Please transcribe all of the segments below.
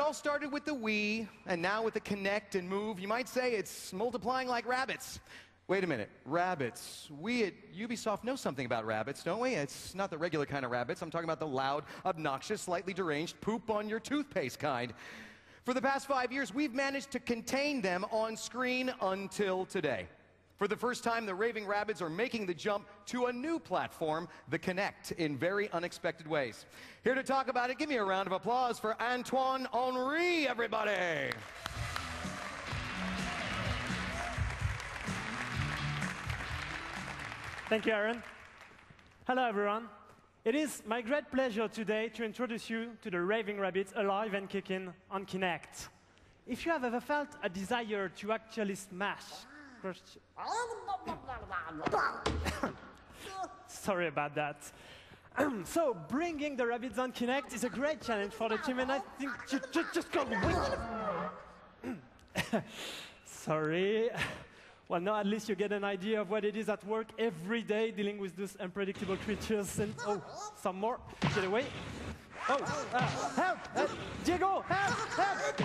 all started with the Wii, and now with the Kinect and Move, you might say it's multiplying like rabbits. Wait a minute, rabbits. We at Ubisoft know something about rabbits, don't we? It's not the regular kind of rabbits. I'm talking about the loud, obnoxious, slightly deranged, poop on your toothpaste kind. For the past five years, we've managed to contain them on screen until today. For the first time, the Raving Rabbids are making the jump to a new platform, the Kinect, in very unexpected ways. Here to talk about it, give me a round of applause for Antoine Henri, everybody. Thank you, Aaron. Hello, everyone. It is my great pleasure today to introduce you to the Raving Rabbids alive and kicking on Kinect. If you have ever felt a desire to actually smash Sorry about that. so, bringing the Rabbids on Kinect is a great challenge for the team, and I think you just, can't wait. Sorry. Well, now at least you get an idea of what it is at work every day dealing with those unpredictable creatures. And oh, some more. Get away. Oh, uh, help! Uh, Diego, help! Help!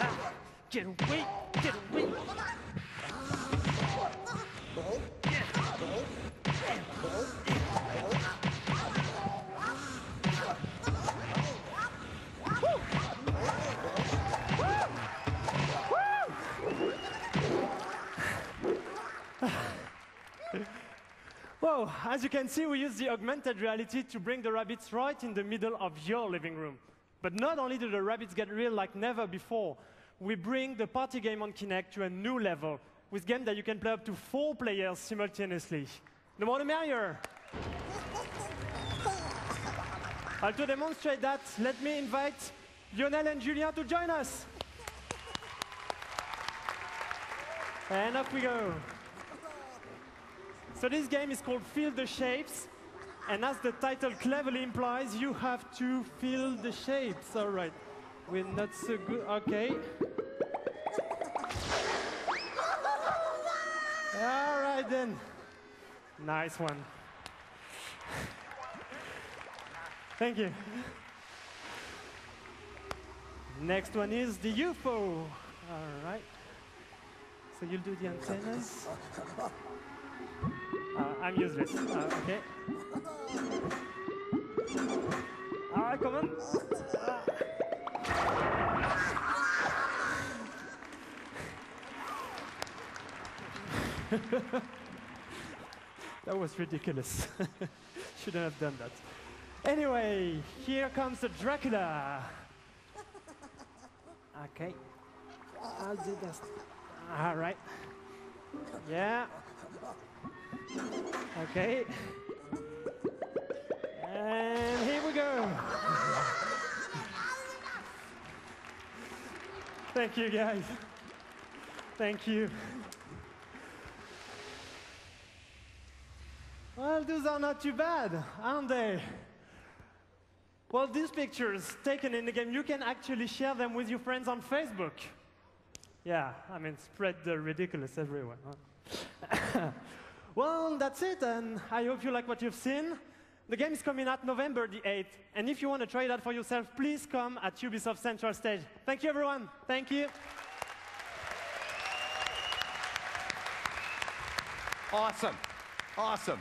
Ah. Get away! Get away! Whoa, as you can see, we use the augmented reality to bring the Rabbids right in the middle of your living room. But not only do the Rabbids get real like never before, we bring the party game on Kinect to a new level with games that you can play up to four players simultaneously. The more the merrier. and to demonstrate that, let me invite Lionel and Julien to join us. And off we go. So this game is called Fill the Shapes. And as the title cleverly implies, you have to fill the shapes. All right. We're not so good. Okay. All right then. Nice one. Thank you. Next one is the UFO. All right. So you'll do the antennas. Uh, I'm useless. Uh, okay. All right, come on. that was ridiculous. Shouldn't have done that. Anyway, here comes the Dracula. Okay. I'll do this. All right. Yeah. Okay. And here we go. Thank you, guys. Thank you. Well, those are not too bad, aren't they? Well, these pictures taken in the game, you can actually share them with your friends on Facebook. Yeah, I mean, spread the ridiculous everywhere. Huh? well, that's it, and I hope you like what you've seen. The game is coming out November the 8th, and if you want to try it out for yourself, please come at Ubisoft Central Stage. Thank you, everyone. Thank you. Awesome. Awesome.